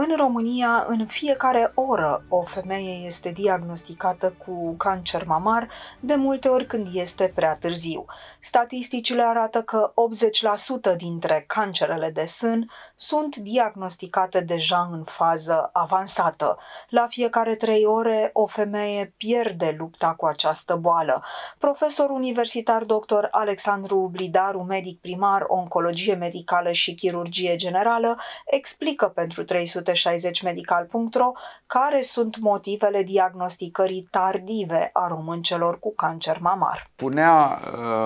În România, în fiecare oră, o femeie este diagnosticată cu cancer mamar, de multe ori când este prea târziu. Statisticile arată că 80% dintre cancerele de sân sunt diagnosticate deja în fază avansată. La fiecare trei ore, o femeie pierde lupta cu această boală. Profesor universitar dr. Alexandru Blidaru, medic primar, oncologie medicală și chirurgie generală, explică pentru 360medical.ro care sunt motivele diagnosticării tardive a româncelor cu cancer mamar. Punea uh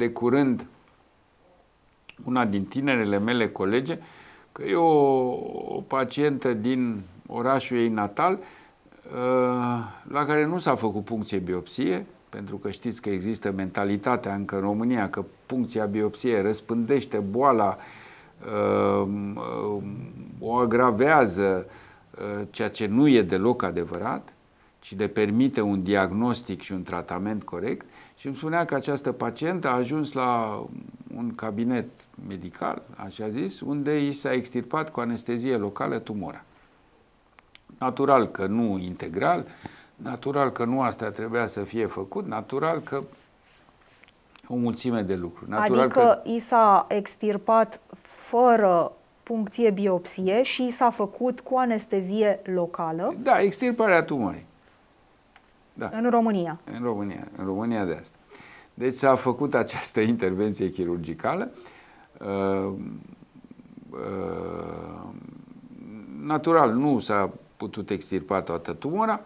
de curând una din tinerele mele colege că e o, o pacientă din orașul ei natal uh, la care nu s-a făcut puncție biopsie, pentru că știți că există mentalitatea încă în România că puncția biopsie răspândește boala, uh, uh, o agravează, ceea ce nu e deloc adevărat, ci le permite un diagnostic și un tratament corect și îmi spunea că această pacientă a ajuns la un cabinet medical, așa zis, unde i s-a extirpat cu anestezie locală tumora. Natural că nu integral, natural că nu asta trebuia să fie făcut, natural că o mulțime de lucruri. Natural adică că... i s-a extirpat fără puncție biopsie și i s-a făcut cu anestezie locală? Da, extirparea tumorii. Da. În România. În România, în România de asta. Deci s-a făcut această intervenție chirurgicală. Uh, uh, natural, nu s-a putut extirpa toată tumora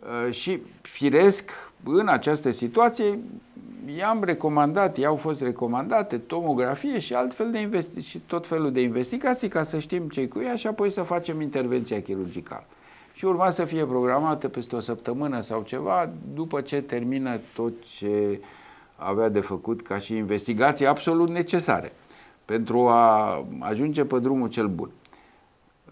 uh, și firesc, în această situație, i-am recomandat, i-au fost recomandate tomografie și altfel de investi- și tot felul de investigații ca să știm ce cu ea și apoi să facem intervenția chirurgicală și urma să fie programată peste o săptămână sau ceva după ce termină tot ce avea de făcut ca și investigații absolut necesare pentru a ajunge pe drumul cel bun.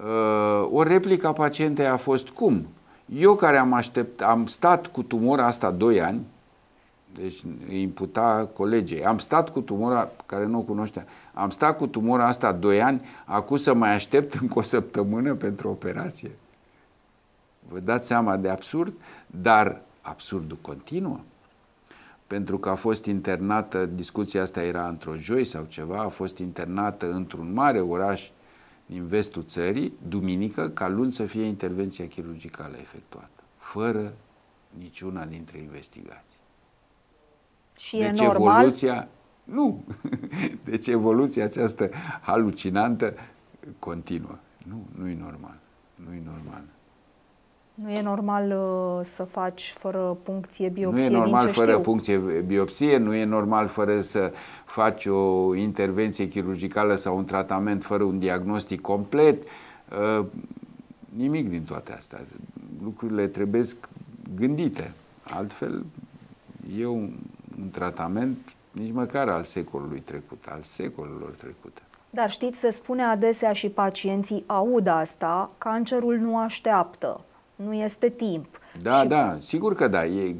Uh, o replică a pacientei a fost cum? Eu care am, aștept, am stat cu tumora asta 2 ani, deci îi imputa colegii, am stat cu tumora, care nu o cunoștea, am stat cu tumora asta 2 ani, acum să mai aștept încă o săptămână pentru operație. Vă dați seama de absurd, dar absurdul continuă. Pentru că a fost internată, discuția asta era într-o joi sau ceva, a fost internată într-un mare oraș din vestul țării, duminică, ca luni să fie intervenția chirurgicală efectuată, fără niciuna dintre investigații. Și deci e normal? evoluția, nu, deci evoluția aceasta halucinantă continuă. Nu, nu e normal. Nu e normal. Nu e normal uh, să faci fără puncție biopsie Nu e normal fără știu. puncție biopsie, nu e normal fără să faci o intervenție chirurgicală sau un tratament fără un diagnostic complet. Uh, nimic din toate astea. Lucrurile trebuie gândite. Altfel, e un, un tratament nici măcar al secolului trecut, al secolelor trecute. Dar știți, se spune adesea și pacienții aud asta, cancerul nu așteaptă nu este timp. Da, și... da, sigur că da. E,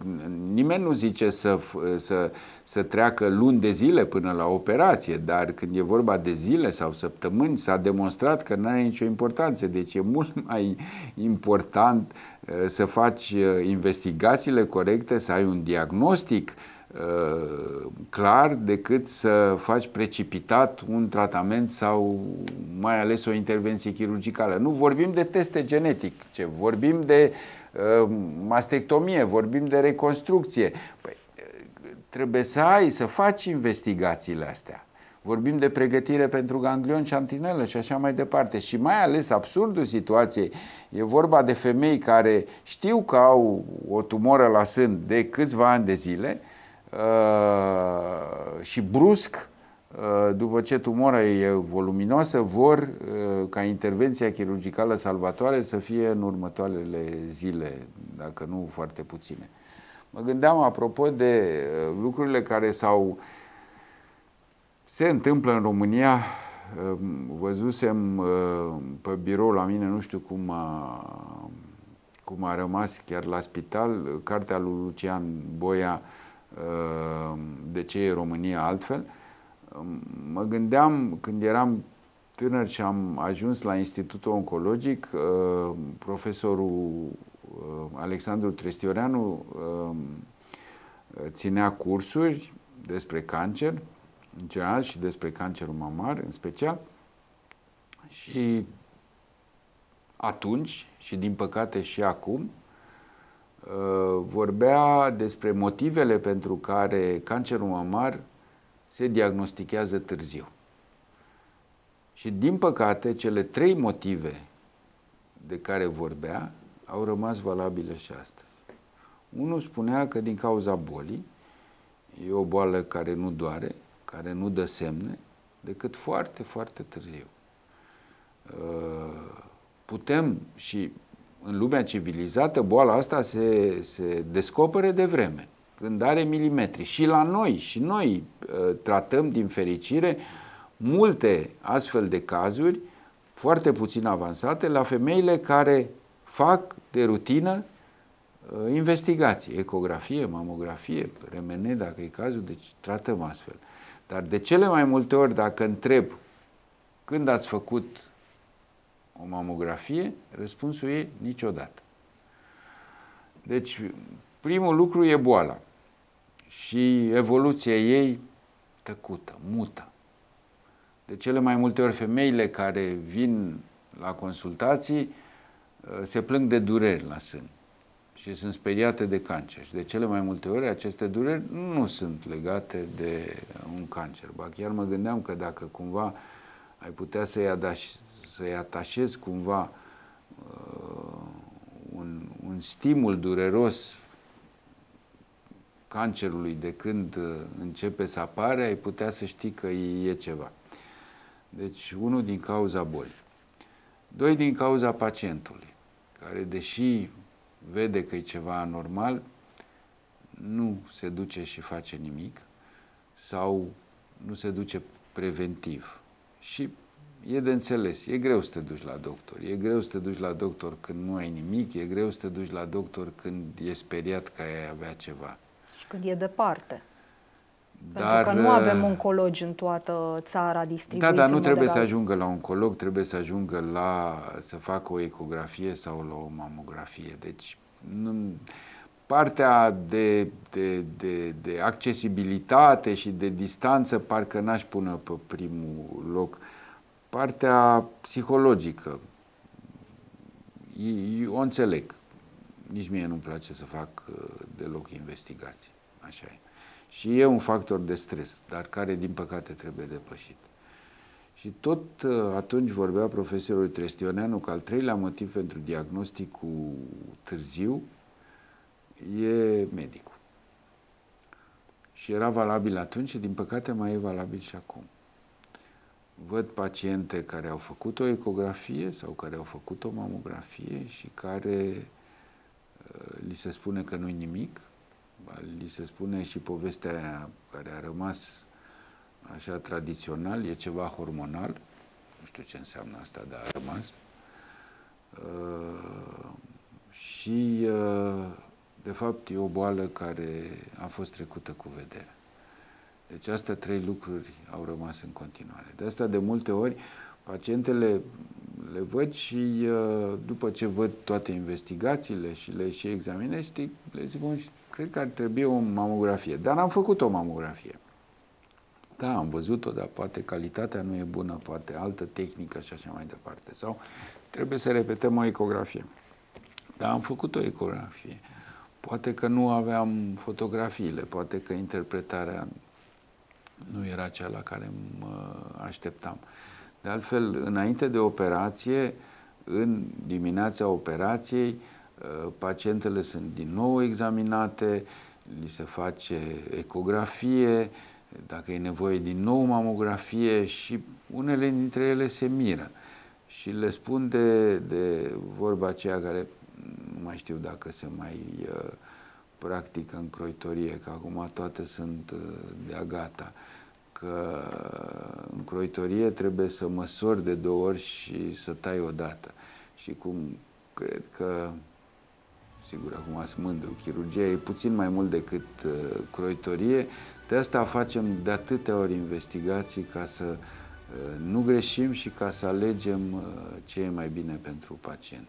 nimeni nu zice să, să, să treacă luni de zile până la operație, dar când e vorba de zile sau săptămâni, s-a demonstrat că nu are nicio importanță. Deci e mult mai important uh, să faci uh, investigațiile corecte, să ai un diagnostic uh, clar decât să faci precipitat un tratament sau mai ales o intervenție chirurgicală. Nu vorbim de teste genetice, vorbim de uh, mastectomie, vorbim de reconstrucție. Păi, trebuie să ai, să faci investigațiile astea. Vorbim de pregătire pentru ganglion și antinelă și așa mai departe. Și mai ales absurdul situației, e vorba de femei care știu că au o tumoră la sân de câțiva ani de zile uh, și brusc Uh, după ce tumora e voluminoasă, vor uh, ca intervenția chirurgicală salvatoare să fie în următoarele zile, dacă nu foarte puține. Mă gândeam apropo de uh, lucrurile care s-au se întâmplă în România, văzusem pe birou la mine, nu știu cum a, cum a rămas chiar la spital, cartea lui Lucian Boia, De ce e România altfel, mă gândeam când eram tânăr și am ajuns la Institutul Oncologic, profesorul Alexandru Trestioreanu ținea cursuri despre cancer, în general, și despre cancerul mamar, în special. Și atunci, și din păcate și acum, uh, vorbea despre motivele pentru care cancerul mamar se diagnostichează târziu. Și din păcate, cele trei motive de care vorbea au rămas valabile și astăzi. Unul spunea că din cauza bolii, e o boală care nu doare, care nu dă semne, decât foarte, foarte târziu. Uh, putem și în lumea civilizată boala asta se, se descopere de vreme, când are milimetri. Și la noi, și noi uh, tratăm din fericire multe astfel de cazuri, foarte puțin avansate, la femeile care fac de rutină uh, investigații, ecografie, mamografie, remene, dacă e cazul, deci tratăm astfel. Dar de cele mai multe ori, dacă întreb când ați făcut o mamografie, răspunsul e niciodată. Deci, primul lucru e boala și evoluția ei tăcută, mută. De cele mai multe ori femeile care vin la consultații uh, se plâng de dureri la sân și sunt speriate de cancer. Și de cele mai multe ori aceste dureri nu sunt legate de un cancer. Ba chiar mă gândeam că dacă cumva ai putea să-i, adași, să-i atașezi cumva uh, un, un stimul dureros cancerului de când uh, începe să apare, ai putea să știi că e ceva. Deci, unul din cauza bolii. Doi din cauza pacientului, care deși vede că e ceva anormal, nu se duce și face nimic sau nu se duce preventiv. Și e de înțeles, e greu să te duci la doctor, e greu să te duci la doctor când nu ai nimic, e greu să te duci la doctor când e speriat că ai avea ceva. Și când e departe. Dar, Pentru că nu avem oncologi în toată țara distribuiți. Da, dar nu trebuie să ajungă la oncolog, trebuie să ajungă la să facă o ecografie sau la o mamografie. Deci, nu, partea de, de, de, de accesibilitate și de distanță parcă n-aș pune pe primul loc. Partea psihologică, eu o înțeleg. Nici mie nu-mi place să fac uh, deloc investigații. Așa e. Și e un factor de stres, dar care, din păcate, trebuie depășit. Și tot uh, atunci vorbea profesorul Trestioneanu că al treilea motiv pentru diagnosticul târziu e medicul. Și era valabil atunci și, din păcate, mai e valabil și acum. Văd paciente care au făcut o ecografie sau care au făcut o mamografie și care uh, li se spune că nu-i nimic, li se spune și povestea aia care a rămas așa tradițional, e ceva hormonal, nu știu ce înseamnă asta, dar a rămas. Uh, și, uh, de fapt, e o boală care a fost trecută cu vedere. Deci astea trei lucruri au rămas în continuare. De asta, de multe ori, pacientele le văd și uh, după ce văd toate investigațiile și le și examinez, știi, le zic, cred că ar trebui o mamografie. Dar am făcut o mamografie. Da, am văzut-o, dar poate calitatea nu e bună, poate altă tehnică și așa mai departe. Sau trebuie să repetăm o ecografie. Da, am făcut o ecografie. Poate că nu aveam fotografiile, poate că interpretarea nu era cea la care mă așteptam. De altfel, înainte de operație, în dimineața operației, pacientele sunt din nou examinate, li se face ecografie, dacă e nevoie din nou mamografie și unele dintre ele se miră și le spun de, de vorba aceea care nu mai știu dacă se mai uh, practică în croitorie, că acum toate sunt uh, de-a gata, că în croitorie trebuie să măsori de două ori și să tai odată. Și cum cred că sigur, acum sunt mândru, chirurgia e puțin mai mult decât uh, croitorie, de asta facem de atâtea ori investigații ca să nu greșim și ca să alegem ce e mai bine pentru pacient.